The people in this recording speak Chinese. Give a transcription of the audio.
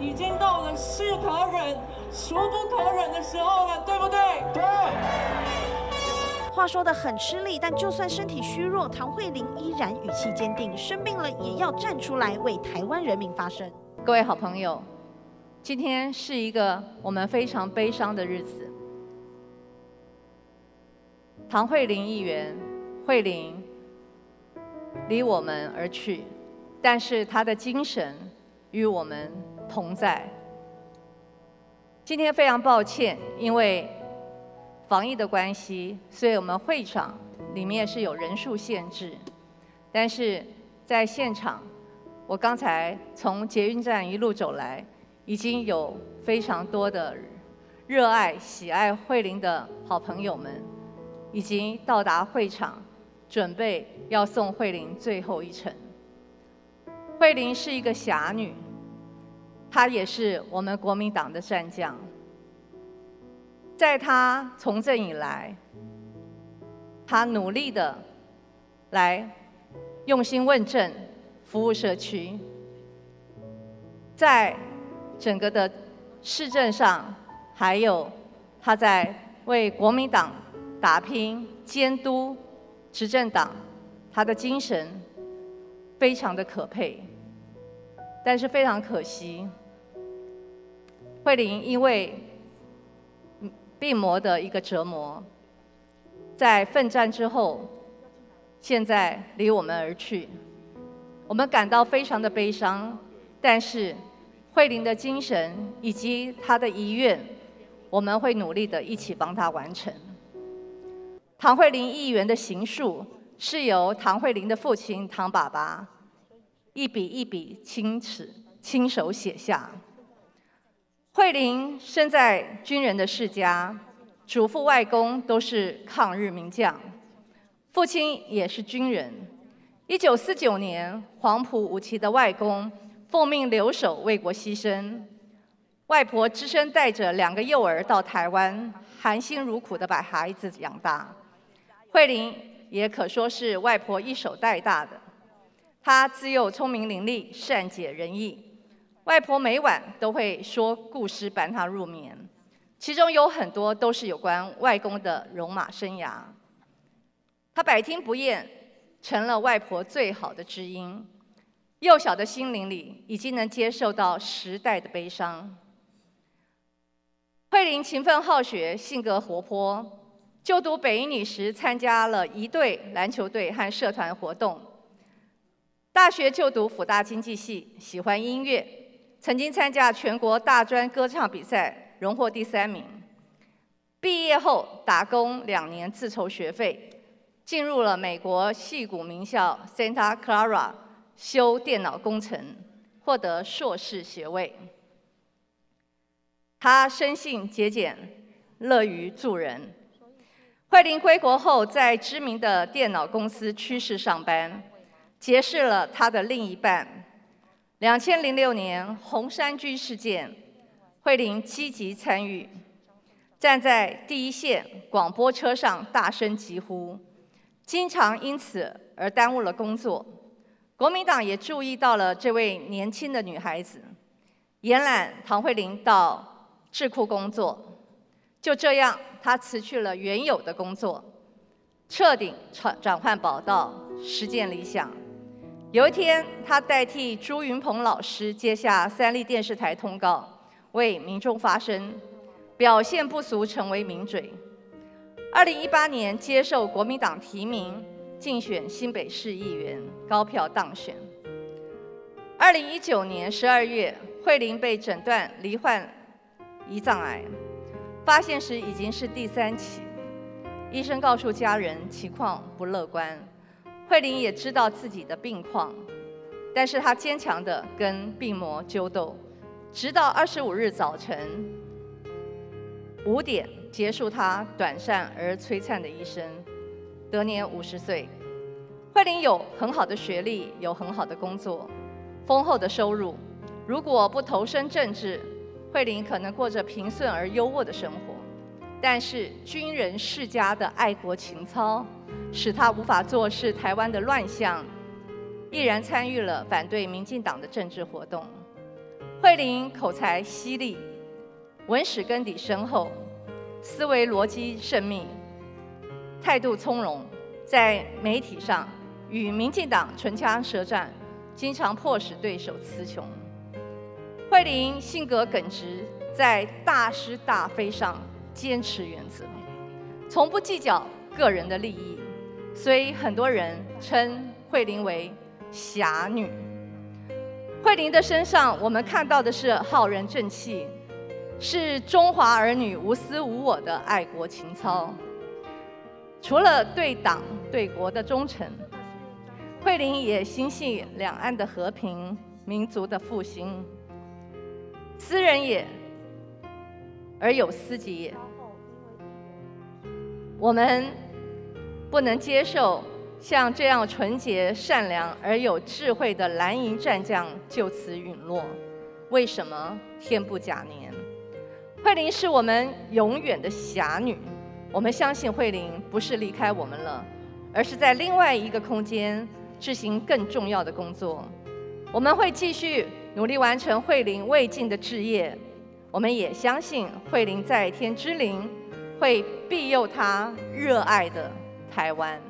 已经到了是可忍，孰不可忍的时候了，对不对？对。话说的很吃力，但就算身体虚弱，唐慧玲依然语气坚定，生病了也要站出来为台湾人民发声。各位好朋友，今天是一个我们非常悲伤的日子。唐慧玲议员，慧玲离我们而去，但是她的精神与我们同在。今天非常抱歉，因为。防疫的关系，所以我们会场里面是有人数限制，但是在现场，我刚才从捷运站一路走来，已经有非常多的热爱、喜爱慧玲的好朋友们，已经到达会场，准备要送慧玲最后一程。慧玲是一个侠女，他也是我们国民党的战将。在他从政以来，他努力的来用心问政、服务社区，在整个的市政上，还有他在为国民党打拼、监督执政党，他的精神非常的可佩。但是非常可惜，慧玲因为。病魔的一个折磨，在奋战之后，现在离我们而去，我们感到非常的悲伤。但是慧玲的精神以及她的遗愿，我们会努力的一起帮她完成。唐慧玲议员的行述是由唐慧玲的父亲唐爸爸一笔一笔亲尺亲手写下。慧玲生在军人的世家，祖父、外公都是抗日名将，父亲也是军人。一九四九年，黄埔五期的外公奉命留守为国牺牲，外婆只身带着两个幼儿到台湾，含辛茹苦的把孩子养大。慧玲也可说是外婆一手带大的，她自幼聪明伶俐，善解人意。外婆每晚都会说故事伴她入眠，其中有很多都是有关外公的戎马生涯。他百听不厌，成了外婆最好的知音。幼小的心灵里已经能接受到时代的悲伤。慧玲勤奋好学，性格活泼。就读北一女时，参加了一队篮球队和社团活动。大学就读辅大经济系，喜欢音乐。曾经参加全国大专歌唱比赛，荣获第三名。毕业后打工两年自筹学费，进入了美国戏谷名校 Santa Clara 修电脑工程，获得硕士学位。他生性节俭，乐于助人。慧玲归国后，在知名的电脑公司趋势上班，结识了他的另一半。两千零六年红衫军事件，慧玲积极参与，站在第一线广播车上大声疾呼，经常因此而耽误了工作。国民党也注意到了这位年轻的女孩子，延揽唐慧玲到智库工作。就这样，她辞去了原有的工作，彻底转转换跑道，实践理想。有一天，他代替朱云鹏老师接下三立电视台通告，为民众发声，表现不俗，成为名嘴。二零一八年接受国民党提名，竞选新北市议员，高票当选。二零一九年十二月，慧玲被诊断罹患胰脏癌，发现时已经是第三期，医生告诉家人情况不乐观。慧玲也知道自己的病况，但是她坚强的跟病魔纠斗，直到二十五日早晨五点结束她短暂而璀璨的一生，得年五十岁。慧玲有很好的学历，有很好的工作，丰厚的收入。如果不投身政治，慧玲可能过着平顺而优渥的生活。但是军人世家的爱国情操。使他无法坐视台湾的乱象，毅然参与了反对民进党的政治活动。慧玲口才犀利，文史根底深厚，思维逻辑缜密，态度从容，在媒体上与民进党唇枪舌战，经常迫使对手词穷。慧玲性格耿直，在大是大非上坚持原则，从不计较个人的利益，所以很多人称慧玲为“侠女”。慧玲的身上，我们看到的是浩然正气，是中华儿女无私无我的爱国情操。除了对党对国的忠诚，慧玲也心系两岸的和平、民族的复兴。斯人也，而有斯己也。我们不能接受像这样纯洁、善良而有智慧的蓝营战将就此陨落。为什么？天不假年，慧玲是我们永远的侠女。我们相信慧玲不是离开我们了，而是在另外一个空间执行更重要的工作。我们会继续。努力完成慧玲未尽的志业，我们也相信慧玲在天之灵会庇佑他热爱的台湾。